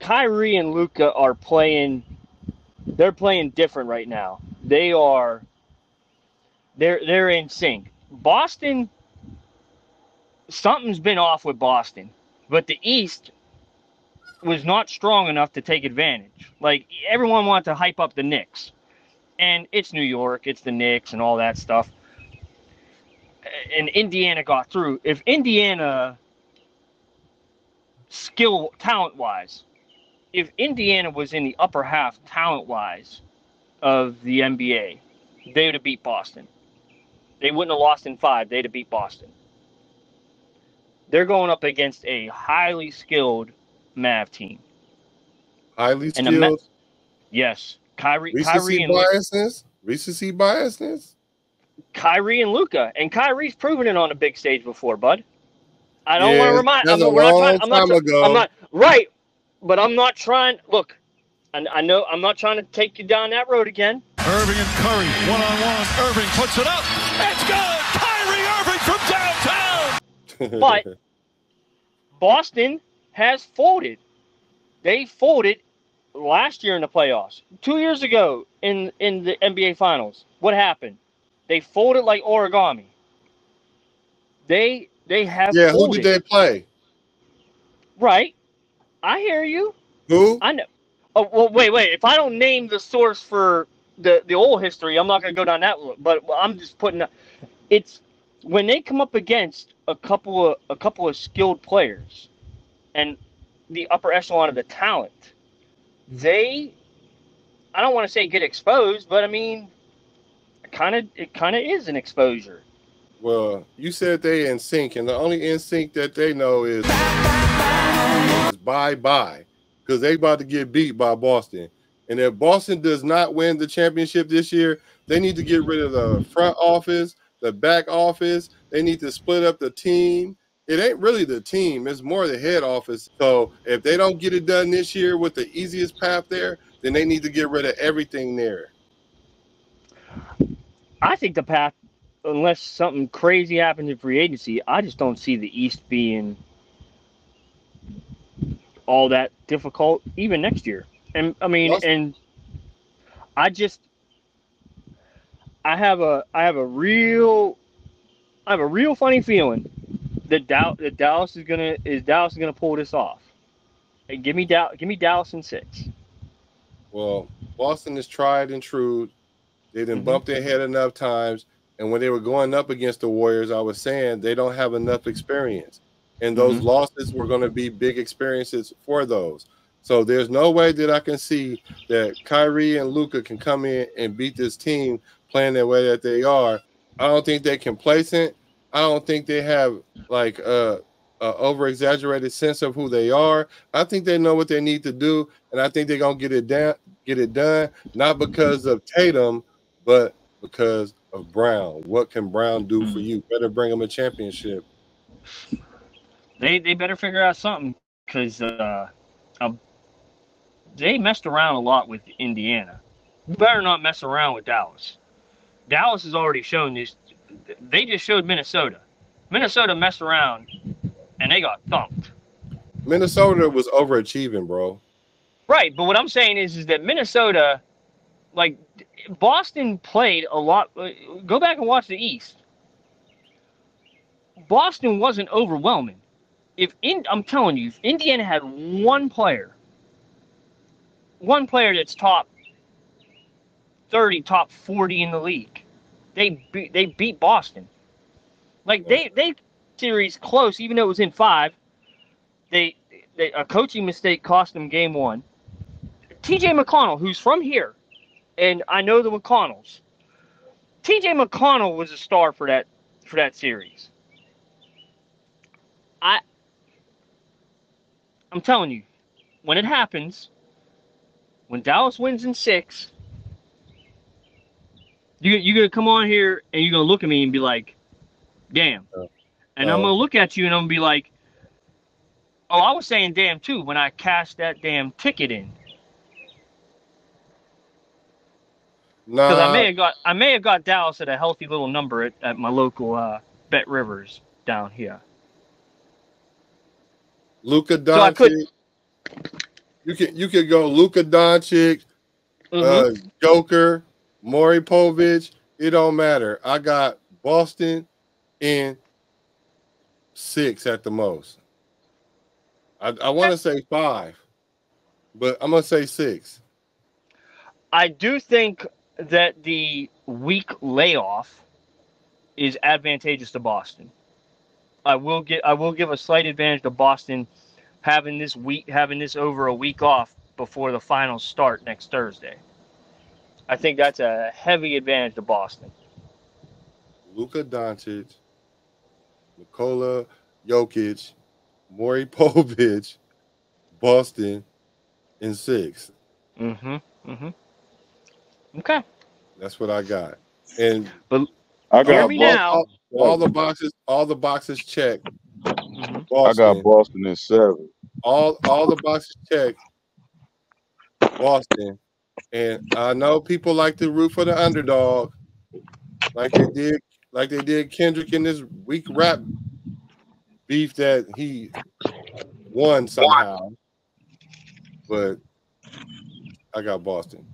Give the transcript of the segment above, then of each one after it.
Kyrie and Luka are playing. They're playing different right now. They are. They're they're in sync. Boston. Something's been off with Boston, but the East was not strong enough to take advantage. Like everyone wanted to hype up the Knicks, and it's New York, it's the Knicks, and all that stuff. And Indiana got through. If Indiana skill talent wise, if Indiana was in the upper half talent wise of the NBA, they would have beat Boston. They wouldn't have lost in five. They'd have beat Boston. They're going up against a highly skilled Mav team. Highly skilled. Ma- yes, Kyrie, recency Kyrie and biasness. Recency biasness. Kyrie and Luka, and Kyrie's proven it on a big stage before, bud. I don't Yeah, want to remind. I'm, a we're not long trying, I'm not. time ago. I'm not right, but I'm not trying. Look, I, I know I'm not trying to take you down that road again. Irving and Curry, one on one. Irving puts it up. It's good. Kyrie Irving from downtown. But Boston has folded. They folded last year in the playoffs. Two years ago in in the NBA Finals. What happened? They folded like origami. They they have yeah, who did they play? right. I hear you. Who? I know. Oh well, wait, wait. If I don't name the source for the the old history, I'm not going to go down that road. But I'm just putting. It's when they come up against a couple of a couple of skilled players, and the upper echelon of the talent, they. I don't want to say get exposed, but I mean, kind of it kind of is an exposure. Well, you said they in sync, and the only in sync that they know is bye bye, because they about to get beat by Boston. And if Boston does not win the championship this year, they need to get rid of the front office, the back office. They need to split up the team. It ain't really the team; it's more the head office. So if they don't get it done this year with the easiest path there, then they need to get rid of everything there. I think the path, unless something crazy happens in free agency, I just don't see the East being all that difficult even next year. And I mean, Well- and I just, I have a, I have a real, I have a real funny feeling that, Dow, that Dallas is gonna is Dallas is gonna pull this off. And give me Dallas, give me Dallas in six. Well, Boston is tried and true. They didn't Mhm. bump their head enough times. And when they were going up against the Warriors, I was saying they don't have enough experience. And those Mhm. losses were going to be big experiences for those. So there's no way that I can see that Kyrie and Luka can come in and beat this team playing the way that they are. I don't think they're complacent. I don't think they have like a, a over exaggerated sense of who they are. I think they know what they need to do, and I think they're gonna get it down, get it done, not because of Tatum, but because of Brown. What can Brown do for you? Better bring him a championship. They they better figure out something because uh, um, they messed around a lot with Indiana. You better not mess around with Dallas. Dallas has already shown this. They just showed Minnesota. Minnesota messed around and they got thumped. Minnesota was overachieving, bro. Right, but what I'm saying is, is that Minnesota, like Boston, played a lot. uh, Go back and watch the East. Boston wasn't overwhelming. If in, I'm telling you, if Indiana had one player, one player that's top 30, top 40 in the league, they beat, they beat Boston. Like they they series close, even though it was in five. They, they a coaching mistake cost them game one. TJ McConnell, who's from here, and I know the McConnells. TJ McConnell was a star for that for that series. I I'm telling you, when it happens, when Dallas wins in six, you you're gonna come on here and you're gonna look at me and be like, damn. And I'm Oh. gonna look at you and I'm gonna be like, Oh, I was saying damn too when I cashed that damn ticket in. Because I may have got I may have got Dallas at a healthy little number at, at my local uh, Bet Rivers down here. Luka So Doncic. could- You can you could go Luka Doncic, Mhm. uh, Joker, Maury Povich. It don't matter. I got Boston in six at the most. I, I want to say five, but I'm gonna say six. I do think that the week layoff is advantageous to Boston. I will get I will give a slight advantage to Boston having this week having this over a week off before the finals start next Thursday. I think that's a heavy advantage to Boston. Luka Doncic, Nikola Jokic, Maury Povich, Boston in six. Mm-hmm. Mm-hmm. Okay. That's what I got. And I Hear got me Boston. now. all, all the boxes, all the boxes checked. Mhm. I Boston. got Boston in seven. all all the boxes checked. Boston, and I know people like to root for the underdog, like they did, like they did Kendrick in this weak rap beef that he won somehow. But I got Boston.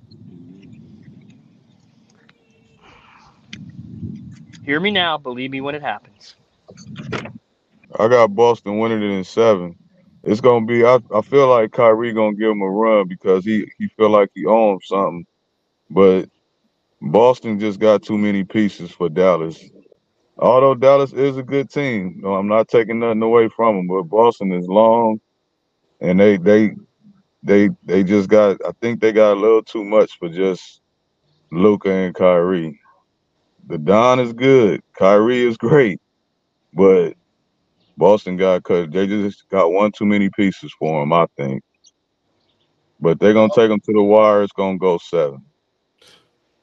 Hear me now. Believe me when it happens. I got Boston winning it in seven. It's gonna be. I, I feel like Kyrie gonna give him a run because he he feel like he owns something, but Boston just got too many pieces for Dallas. Although Dallas is a good team, no, I'm not taking nothing away from them, but Boston is long, and they they they they just got. I think they got a little too much for just Luka and Kyrie. The Don is good. Kyrie is great, but Boston got cut. They just got one too many pieces for him, I think. But they're gonna take him to the wire. It's gonna go seven.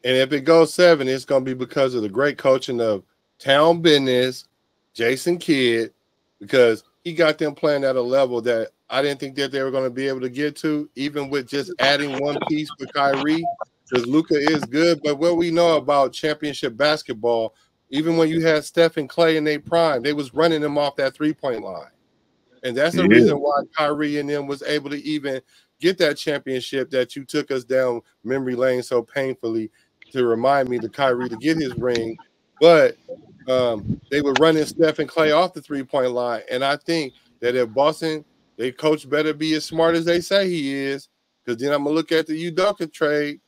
And if it goes seven, it's going to be because of the great coaching of Town Business, Jason Kidd, because he got them playing at a level that I didn't think that they were going to be able to get to, even with just adding one piece with Kyrie. Because Luka is good, but what we know about championship basketball, even when you had Steph and Clay in their prime, they was running them off that three point line, and that's the Yeah. reason why Kyrie and them was able to even get that championship that you took us down memory lane so painfully to remind me to Kyrie to get his ring, but um, they were running Steph and Clay off the three point line, and I think that if Boston, they coach better be as smart as they say he is, because then I'm gonna look at the Udoka trade,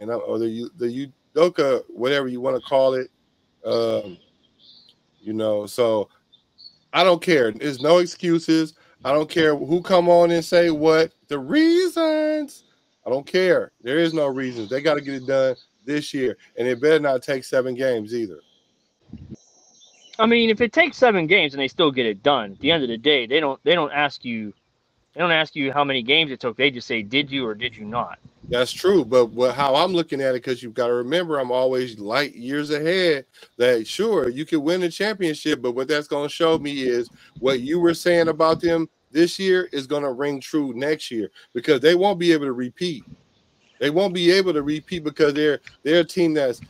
and or the the Udoka whatever you want to call it, um, you know. So I don't care. There's no excuses. I don't care who come on and say what the reasons. I don't care. There is no reasons. They got to get it done this year, and it better not take seven games either. I mean, if it takes seven games and they still get it done, at the end of the day, they don't they don't ask you they don't ask you how many games it took. They just say, did you or did you not? That's true, but what, how I'm looking at it, because you've got to remember, I'm always light years ahead. That sure you could win a championship, but what that's going to show me is what you were saying about them this year is going to ring true next year because they won't be able to repeat. They won't be able to repeat because they're they're a team that's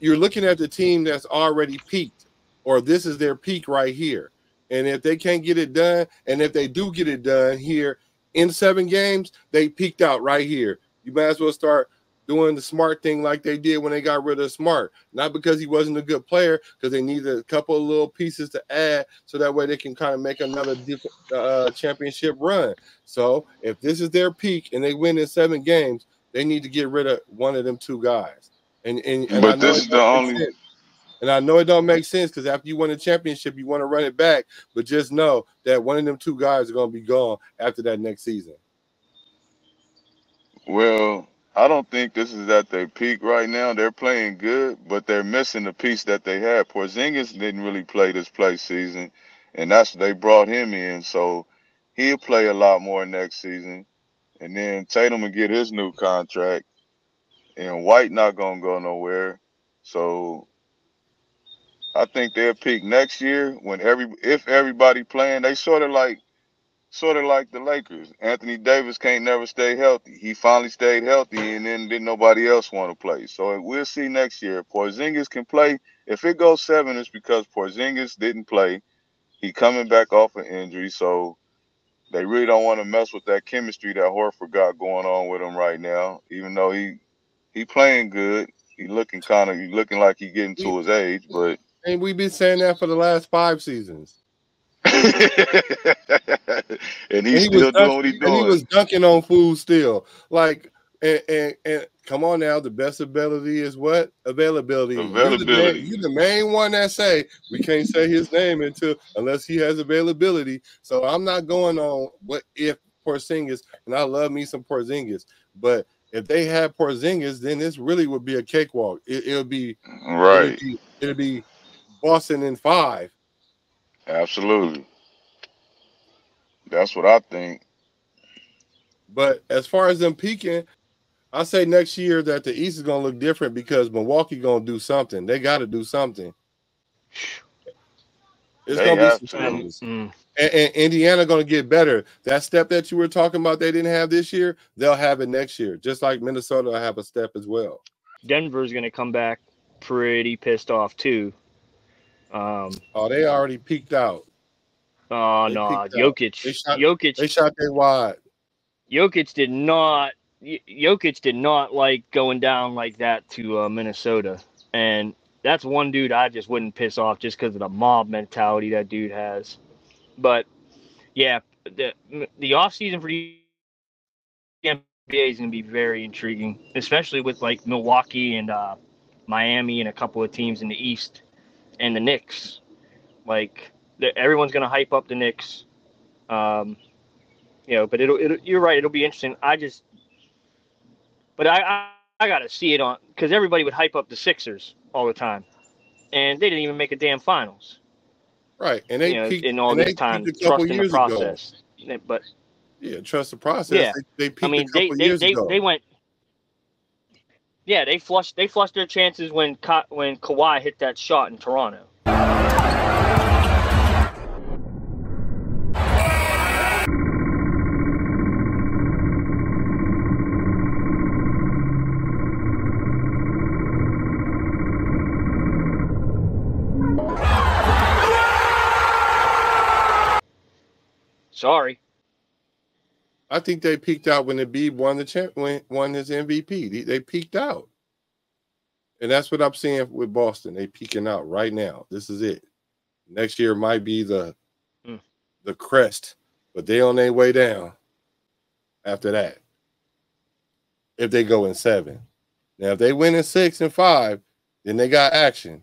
you're looking at the team that's already peaked, or this is their peak right here. And if they can't get it done, and if they do get it done here in seven games, they peaked out right here. You might as well start doing the smart thing like they did when they got rid of Smart. Not because he wasn't a good player, because they needed a couple of little pieces to add so that way they can kind of make another different uh, championship run. So if this is their peak and they win in seven games, they need to get rid of one of them two guys. And and, and But this is the only- sense. And I know it don't make sense because after you win a championship, you want to run it back. But just know that one of them two guys are going to be gone after that next season. Well, I don't think this is at their peak right now. They're playing good, but they're missing the piece that they had. Porzingis didn't really play this play season, and that's they brought him in, so he'll play a lot more next season. And then Tatum will get his new contract, and White not gonna go nowhere. So I think they'll peak next year when every if everybody playing, they sort of like sort of like the Lakers. Anthony Davis can't never stay healthy. He finally stayed healthy, and then didn't nobody else want to play. So we'll see next year. Porzingis can play. If it goes seven, it's because Porzingis didn't play. He coming back off an injury, so they really don't want to mess with that chemistry that Horford got going on with him right now. Even though he he playing good, he looking kind of he looking like he getting to his age, but And we've been saying that for the last five seasons. and he's he still doing what he's And he was dunking on food still. Like and, and and come on now, the best ability is what? Availability. You the main- Availability. You the main one that say we can't say his name until unless he has availability. So I'm not going on what if Porzingis, and I love me some Porzingis, but if they had Porzingis, then this really would be a cakewalk. It, it would be right. It'd be, it'd be Boston in five. Absolutely. That's what I think. But as far as them peaking, I say next year that the East is gonna look different because Milwaukee gonna do something. They got to do something. It's They gonna be some changes, Mm. and, and Indiana gonna get better. That step that you were talking about, they didn't have this year. They'll have it next year, just like Minnesota will have a step as well. Denver's going to come back pretty pissed off too. Um, Oh, they already peaked out. oh They no. Jokic, They shot- Jokic, They shot their wide. Jokic did not. Jokic did not like going down like that to uh, Minnesota, and that's one dude I just wouldn't piss off just because of the mob mentality that dude has. But yeah, the the off season for the NBA is going to be very intriguing, especially with like Milwaukee and uh, Miami and a couple of teams in the East and the Knicks. Like everyone's going to hype up the Knicks. Um, you know, but it'll, it'll you're right. It'll be interesting. I just, but I I, I got to see it on because everybody would hype up the Sixers all the time, and they didn't even make a damn finals. Right, and they you know, peaked in all this time, peaked a couple trusting the years ago. process. But Yeah, trust the process. Yeah. They, they I mean, they they, they, they went. Yeah, they flushed they flushed their chances when Ka, when Kawhi hit that shot in Toronto. Sorry. I think they peaked out when the B won the champ when won his MVP. They, they peaked out. And that's what I'm seeing with Boston. They peaking out right now. This is it. Next year might be the Mm. the crest, but they on their way down after that. If they go in seven. Now if they win in six and five, then they got action.